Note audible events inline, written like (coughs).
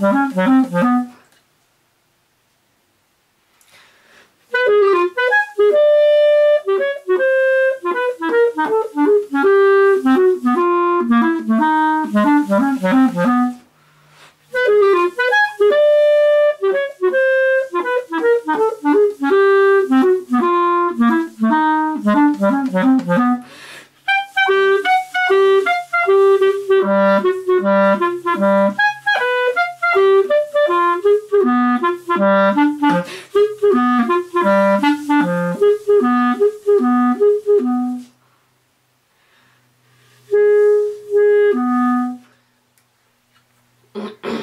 You. mm (coughs)